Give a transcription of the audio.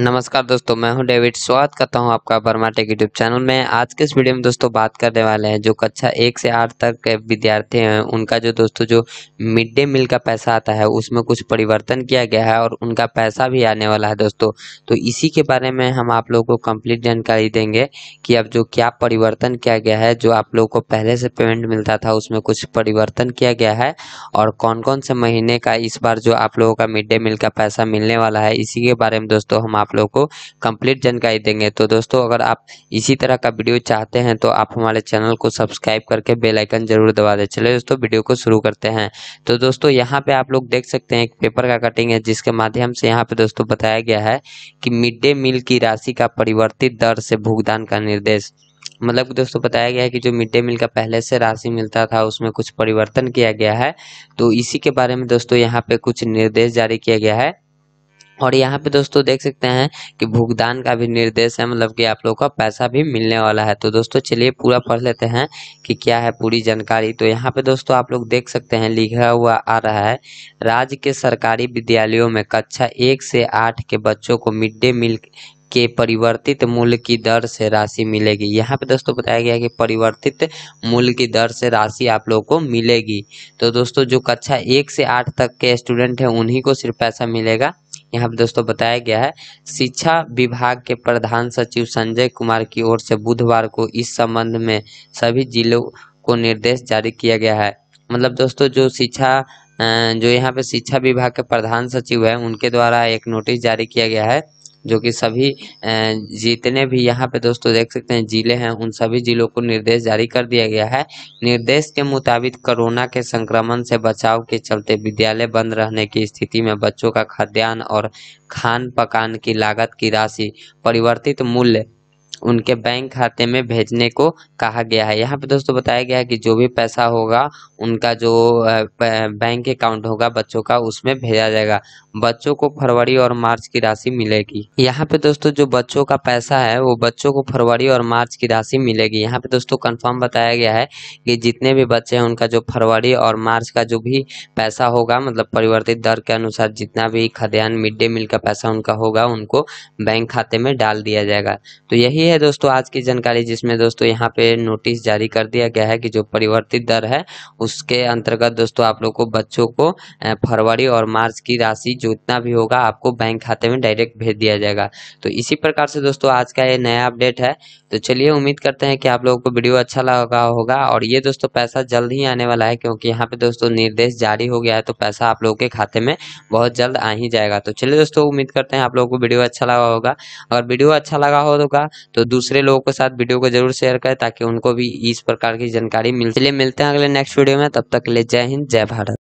नमस्कार दोस्तों, मैं हूँ डेविड। स्वागत करता हूँ आपका बर्मा टेक यूट्यूब चैनल में। आज के इस वीडियो में दोस्तों बात करने वाले हैं जो कक्षा एक से आठ तक के विद्यार्थी हैं। उनका जो दोस्तों, जो मिड डे मील का पैसा आता है, उसमें कुछ परिवर्तन किया गया है और उनका पैसा भी आने वाला है दोस्तों। तो इसी के बारे में हम आप लोगों को कंप्लीट जानकारी देंगे कि अब जो क्या परिवर्तन किया गया है, जो आप लोग को पहले से पेमेंट मिलता था, उसमें कुछ परिवर्तन किया गया है और कौन कौन से महीने का इस बार जो आप लोगों का मिड डे मील का पैसा मिलने वाला है, इसी के बारे में दोस्तों हम आप आप लोग को कंप्लीट जानकारी देंगे। तो दोस्तों, अगर आप इसी तरह का वीडियो चाहते हैं तो आप हमारे चैनल को सब्सक्राइब करके बेल आइकन ज़रूर दबा दें। चलिए दोस्तों, वीडियो को शुरू करते हैं। तो दोस्तों, यहाँ पे आप लोग देख सकते हैं एक पेपर का कटिंग है, जिसके माध्यम से यहाँ पे दोस्तों बताया गया है कि मिड डे मील की राशि का परिवर्तित दर से भुगतान का निर्देश। मतलब दोस्तों, बताया गया है कि जो मिड डे मील का पहले से राशि मिलता था, उसमें कुछ परिवर्तन किया गया है। तो इसी के बारे में दोस्तों, यहाँ पे कुछ निर्देश जारी किया गया है। और यहाँ पे दोस्तों देख सकते हैं कि भुगतान का भी निर्देश है मतलब कि आप लोग का पैसा भी मिलने वाला है। तो दोस्तों चलिए पूरा पढ़ लेते हैं कि क्या है पूरी जानकारी। तो यहाँ पे दोस्तों आप लोग देख सकते हैं, लिखा हुआ आ रहा है, राज्य के सरकारी विद्यालयों में कक्षा एक से आठ के बच्चों को मिड डे मील के परिवर्तित मूल्य की दर से राशि मिलेगी। यहाँ पे दोस्तों बताया गया कि परिवर्तित मूल्य की दर से राशि आप लोग को मिलेगी। तो दोस्तों जो कक्षा एक से आठ तक के स्टूडेंट हैं, उन्हीं को सिर्फ़ पैसा मिलेगा। यहाँ पे दोस्तों बताया गया है, शिक्षा विभाग के प्रधान सचिव संजय कुमार की ओर से बुधवार को इस संबंध में सभी जिलों को निर्देश जारी किया गया है। मतलब दोस्तों जो शिक्षा जो यहाँ पे शिक्षा विभाग के प्रधान सचिव है, उनके द्वारा एक नोटिस जारी किया गया है जो कि सभी जितने भी यहाँ पे दोस्तों देख सकते हैं, ज़िले हैं, उन सभी जिलों को निर्देश जारी कर दिया गया है। निर्देश के मुताबिक कोरोना के संक्रमण से बचाव के चलते विद्यालय बंद रहने की स्थिति में बच्चों का खाद्यान्न और खान पकान की लागत की राशि परिवर्तित मूल्य उनके बैंक खाते में भेजने को कहा गया है। यहाँ पे दोस्तों बताया गया है कि जो भी पैसा होगा, उनका जो बैंक अकाउंट होगा, बच्चों का उसमें भेजा जाएगा। बच्चों को फरवरी और मार्च की राशि मिलेगी। यहाँ पे दोस्तों जो बच्चों का पैसा है, वो बच्चों को फरवरी और मार्च की राशि मिलेगी। यहाँ पे दोस्तों कंफर्म बताया गया है कि जितने भी बच्चे हैं, उनका जो फरवरी और मार्च का जो भी पैसा होगा मतलब परिवर्तित दर के अनुसार जितना भी खाद्यान्न, मिड डे मील का पैसा उनका होगा, उनको बैंक खाते में डाल दिया जाएगा। तो यही दोस्तों, आज की जानकारी जिसमें दोस्तों यहाँ पे नोटिस जारी कर दिया गया है कि जो परिवर्तित दर है, उसके अंतर्गत दोस्तों आप लोग को बच्चों को फरवरी और मार्च की राशि जो इतना भी होगा, आपको बैंक खाते में डायरेक्ट भेज दिया जाएगा। तो इसी प्रकार से दोस्तों आज का ये नया अपडेट है। तो चलिए उम्मीद करते हैं कि आप लोगों को वीडियो अच्छा लगा होगा और ये दोस्तों पैसा जल्द ही आने वाला है क्योंकि यहाँ पे दोस्तों निर्देश जारी हो गया है तो पैसा आप लोगों के खाते में बहुत जल्द आ ही जाएगा। तो चलिए दोस्तों उम्मीद करते हैं आप लोगों को वीडियो अच्छा लगा होगा। अगर वीडियो अच्छा लगा होगा तो दूसरे लोगों के साथ वीडियो को ज़रूर शेयर करें ताकि उनको भी इस प्रकार की जानकारी मिल चलिए मिलते हैं अगले नेक्स्ट वीडियो में। तब तक ले जय हिंद, जय भारत।